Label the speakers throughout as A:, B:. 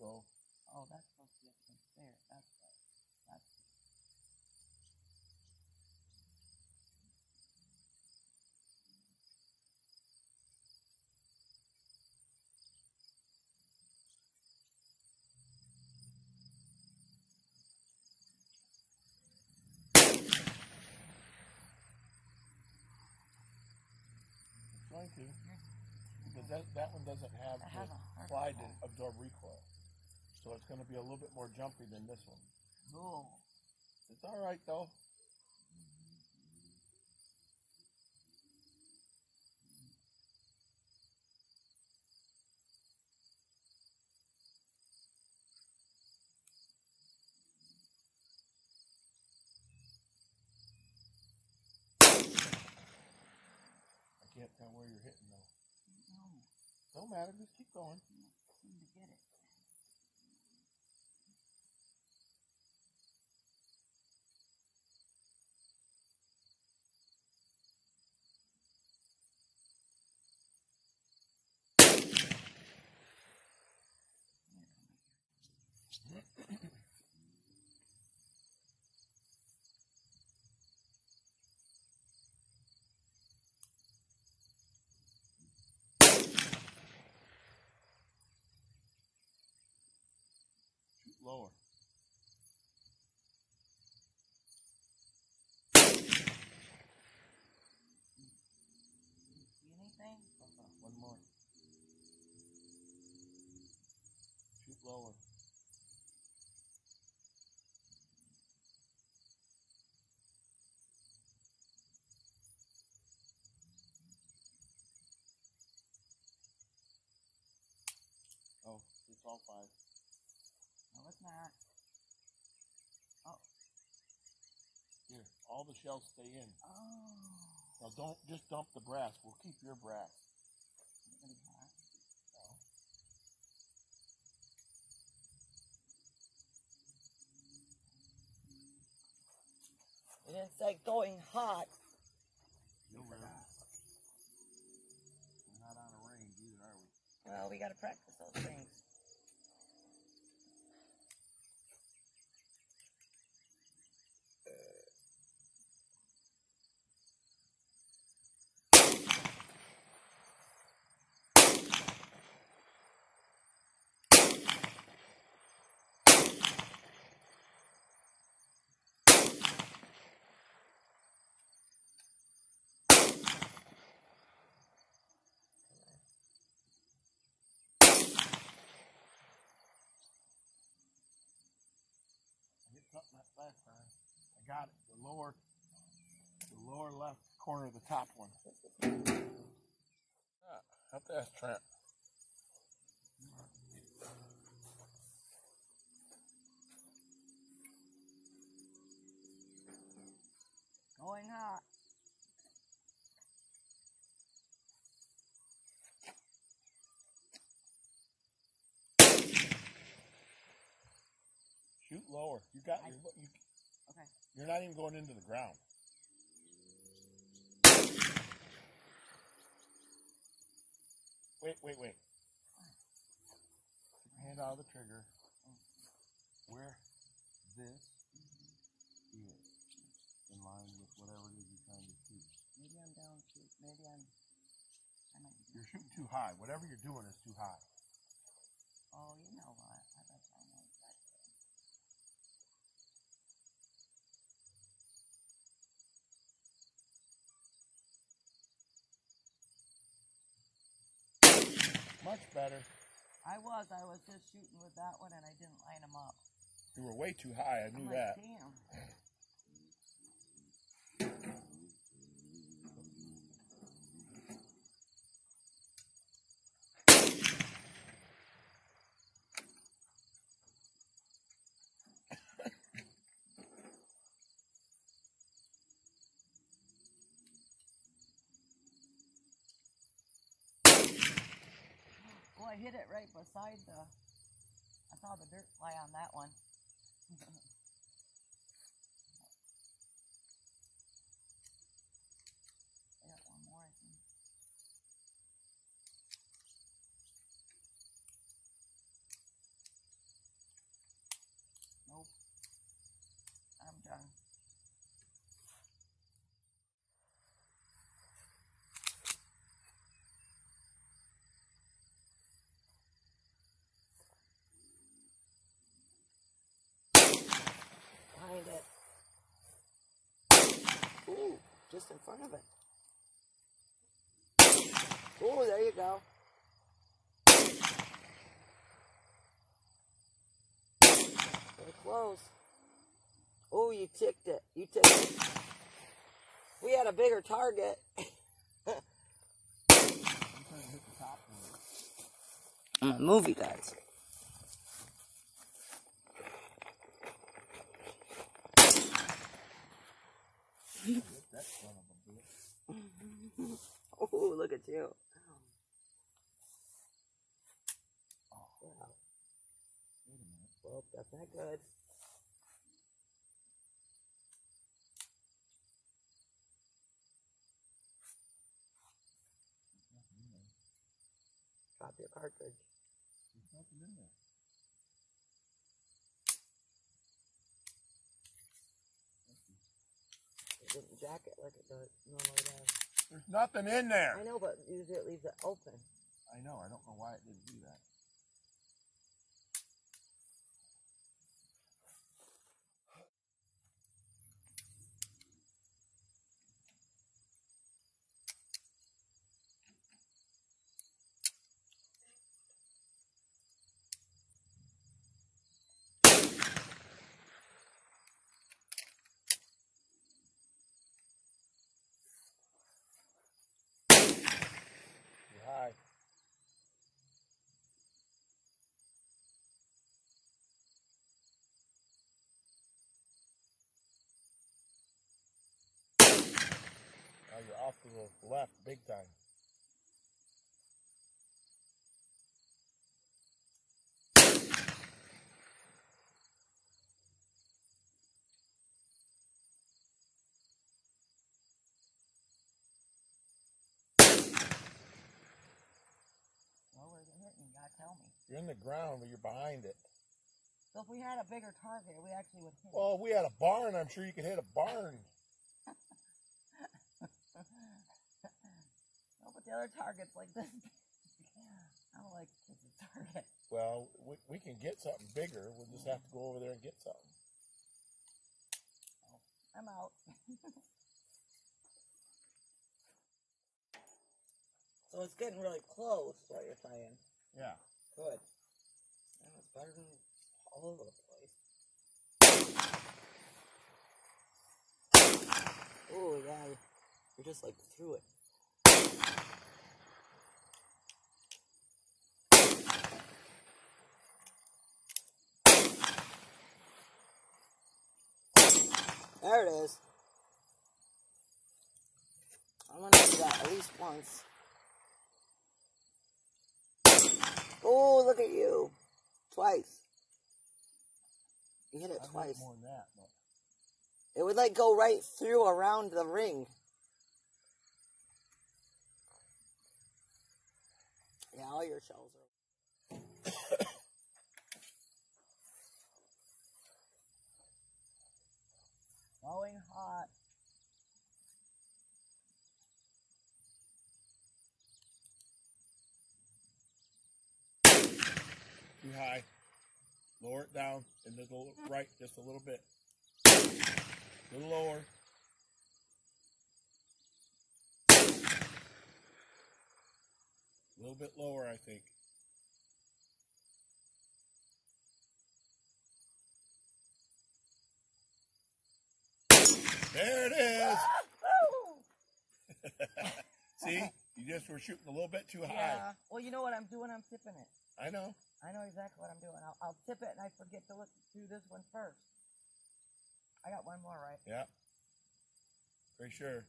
A: go.
B: Oh, that's supposed to be up there. That's right. That's
A: It's going to. Because that, that one doesn't have
B: I
A: the
B: have a hard
A: slide to absorb recoil. So it's going to be a little bit more jumpy than this one.
B: No.
A: It's all right though. I can't tell where you're hitting though.
B: No,
A: Don't matter, just keep going. It's all five.
B: No, it's not. Oh.
A: Here, all the shells stay in.
B: Oh.
A: Now don't just dump the brass. We'll keep your brass.
B: It's gonna be hot. It didn't going hot.
A: You'll We're not out of range either, are we?
B: Well, we gotta practice those things.
A: I hit something that last time. I got it. The lower, the lower left corner of the top one. Ah, to ask Trent.
B: Going hot.
A: Shoot lower. You got
B: I-
A: your. You,
B: Okay.
A: you're not even going into the ground. Wait, wait, wait. Take your hand out of the trigger. Where this is in line with whatever it is you're trying to shoot.
B: Maybe I'm down too. Maybe I'm. I might be.
A: You're shooting too high. Whatever you're doing is too high.
B: Oh, you know what? I bet I know exactly.
A: Much better.
B: I was. I was just shooting with that one, and I didn't line them up.
A: You were way too high. I
B: I'm
A: knew
B: like,
A: that.
B: damn. Hit it right beside the. I saw the dirt fly on that one. I got one more, I think. Just in front of it. Oh, there you go. Very close. Oh, you ticked it. You ticked it. We had a bigger target.
A: I'm
B: a movie guys.
A: Hit that son of a bitch.
B: Oh, look at you.
A: Oh,
B: Wow.
A: wait a minute.
B: Well, that's not good.
A: There's nothing in there.
B: Drop your cartridge.
A: There's nothing in there.
B: It didn't jack it like it does, normally does.
A: There's nothing in there.
B: I know, but usually it leaves it open.
A: I know. I don't know why it didn't do that. You're high. Now you're off to the left big time.
B: Well, where's it hitting? You gotta tell me.
A: You're in the ground, but you're behind it.
B: So if we had a bigger target, we actually would hit.
A: Well, if we had a barn, I'm sure you could hit a barn.
B: no, but the other target's like this. I don't like the target.
A: Well, we, we can get something bigger. We'll just have to go over there and get something.
B: Oh, I'm out. so it's getting really close, what you're saying.
A: Yeah.
B: Good. And it's better than all over the place. Oh, yeah. You're just like through it. There it is. I'm gonna do that at least once. Oh, look at you. Twice. You hit it
A: I
B: twice.
A: more than that, but
B: It would like go right through around the ring. Yeah, all your shells are. Going hot.
A: too high. Lower it down and a little right just a little bit. A little lower. A little bit lower, I think. There it is. See, you just were shooting a little bit too high.
B: Yeah. Well, you know what I'm doing? I'm tipping it.
A: I know.
B: I know exactly what I'm doing. I'll, I'll tip it and I forget to look do this one first. I got one more, right?
A: Yeah. Pretty sure.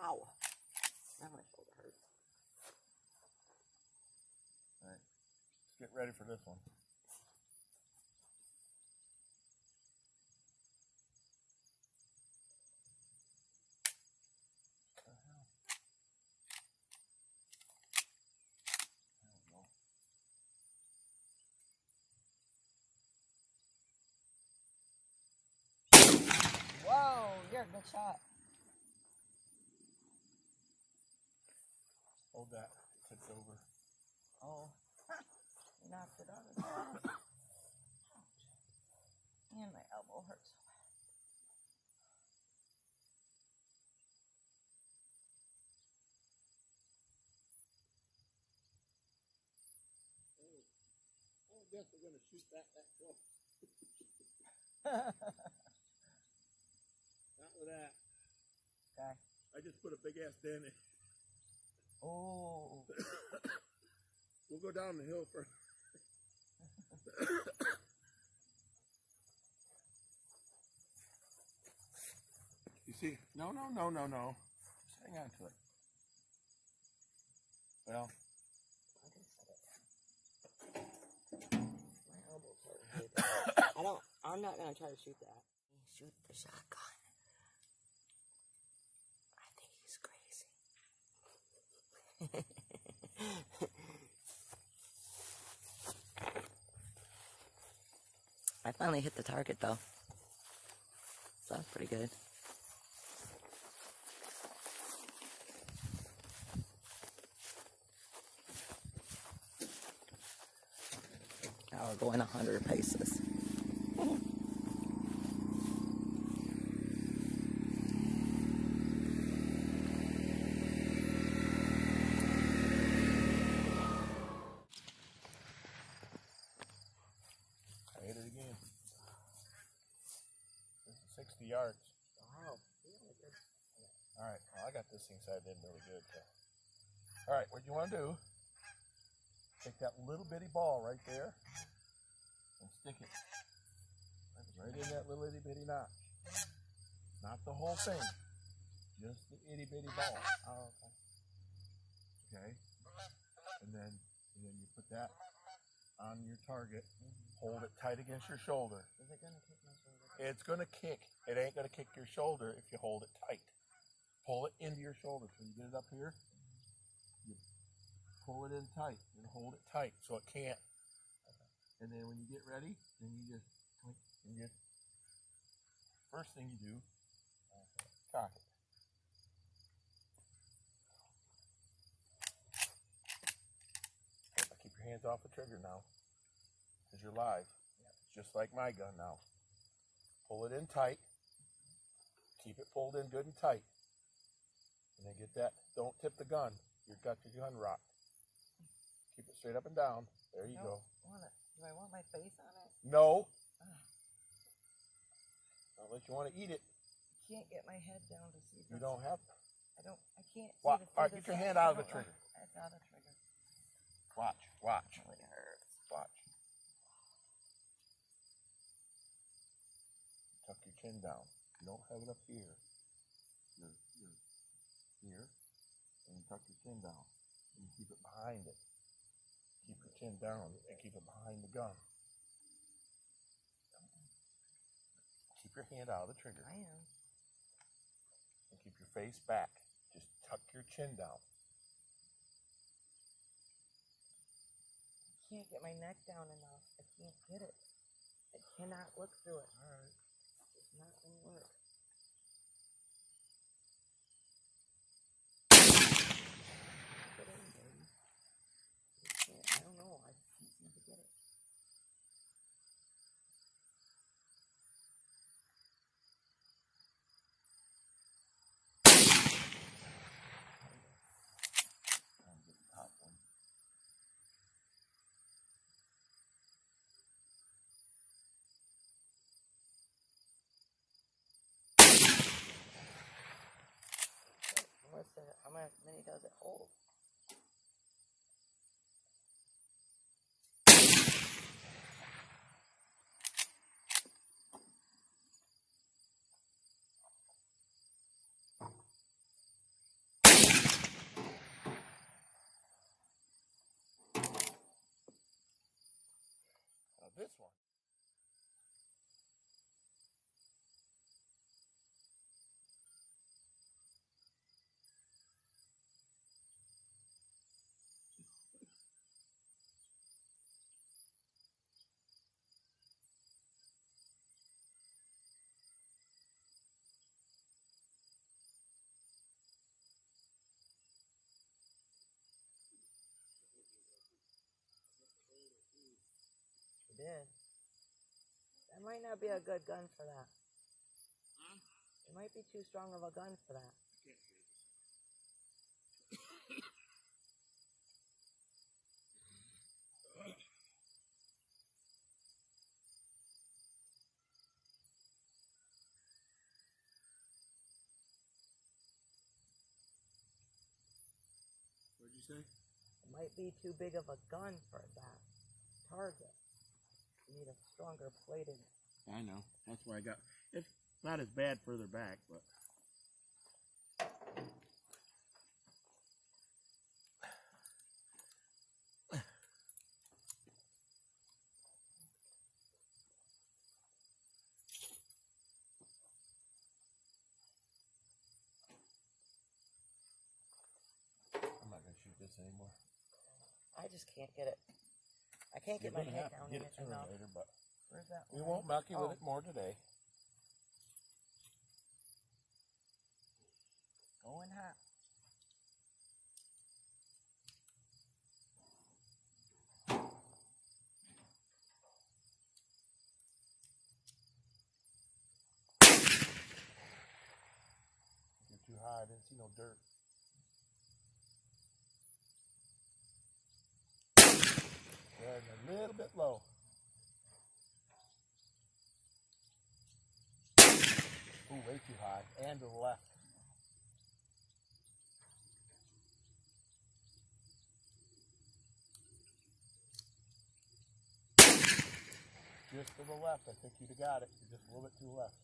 B: Ow. Now my shoulder hurts.
A: Let's get ready for this one. There we go.
B: Whoa, you're a good shot.
A: Hold that. Tipped over.
B: Oh, you knocked it out of the glass. Ouch. And my elbow hurts.
A: Oh, I guess we're gonna shoot that that close. Not with that.
B: Okay.
A: I just put a big ass dent in.
B: Oh,
A: We'll go down the hill for. you see? No, no, no, no, no. Just hang on to it. Well,
B: I can set it. My elbow's hurting. I don't. I'm not gonna try to shoot that. Shoot the shotgun. I think he's crazy. I finally hit the target though. So that's pretty good. Now we're going 100 paces.
A: I hit it again. This is 60 yards.
B: Wow.
A: All right. Well, I got this thing sighted in really good. So. All right. What you want to do? Take that little bitty ball right there and stick it right in that little itty bitty notch. Not the whole thing. Just the itty bitty ball. Oh, okay. Okay. And then, and then you put that on your target. Hold it tight against your shoulder.
B: Is it gonna kick my shoulder?
A: It's gonna kick. It ain't gonna kick your shoulder if you hold it tight. Pull it into your shoulder. So you get it up here, you pull it in tight and hold it tight so it can't. And then when you get ready, then you just and you first thing you do, cock it. Keep your hands off the trigger now. Because you're live. It's just like my gun now. Pull it in tight. Keep it pulled in good and tight. And then get that. Don't tip the gun. You've got your gun rocked. Keep it straight up and down. There you go.
B: Want it? Do I want my face on it?
A: No.
B: Ah.
A: Unless you want to eat it.
B: Can't get my head down to see.
A: You don't have.
B: I don't. I can't. See
A: Wa-
B: the,
A: all right, get your hand out of the trigger.
B: It's out of the trigger.
A: Watch. Watch.
B: It really hurts.
A: Watch. Tuck your chin down. You don't have it up here. You're, you're here. And you tuck your chin down. And keep it behind it. Keep your chin down and keep it behind the gun. Keep your hand out of the trigger.
B: I am.
A: And keep your face back. Just tuck your chin down.
B: I Can't get my neck down enough. I can't get it. I cannot look through it.
A: Alright.
B: It's not gonna work. Get in, baby. I can't- I don't know. I can't seem to get it.
A: Try and get the top one.
B: How many, many does it hold?
A: Now this one.
B: Did. That might not be a good gun for that. It might be too strong of a gun for that.
A: What'd you say?
B: It might be too big of a gun for that target. You need a stronger plated.
A: I know. That's why I got. It's not as bad further back, but. I'm not gonna shoot this anymore.
B: I just can't get it. Can't
A: You're
B: get my
A: gonna
B: head
A: have to
B: down
A: get
B: in
A: it
B: it
A: sooner or
B: enough.
A: later, but
B: Where's that?
A: we won't muck you
B: Oh,
A: with it more today.
B: Going hot.
A: You're too high. I didn't see no dirt. There, a little bit low. Ooh, way too high. And to the left. Just to the left. I think you'd have got it. Just a little bit too left.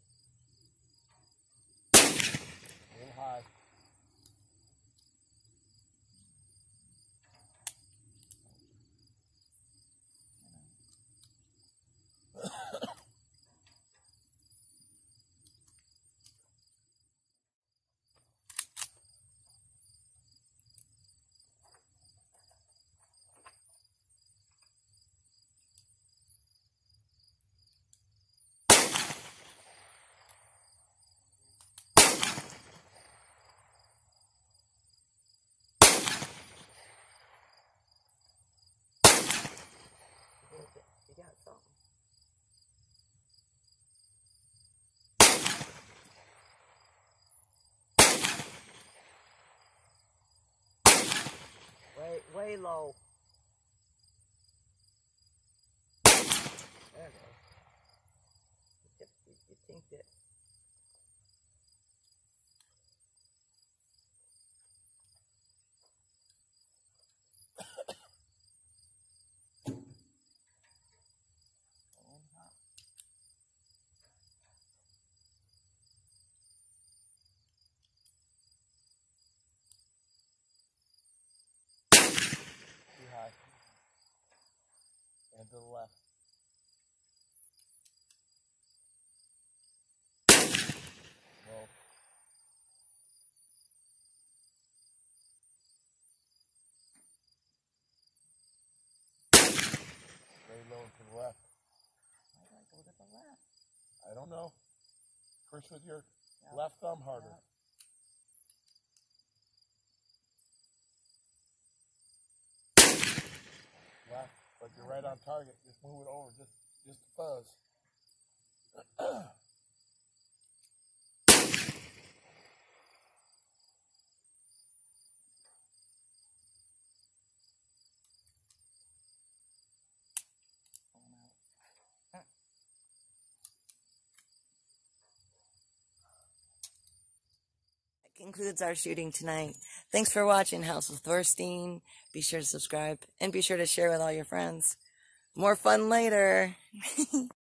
A: A little high.
B: Low. There it goes. You, tipped- you, you tinked it. Going hot.
A: Too high. And to the left. Low. Very low and to the left.
B: Why do I go to the left?
A: I don't know. Push with your
B: Yeah.
A: left thumb harder.
B: Yeah.
A: Left, but you're right on target. Just move it over, just just a fuzz.
B: concludes our shooting tonight. Thanks for watching House of Thorsteinn. Be sure to subscribe and be sure to share with all your friends. More fun later.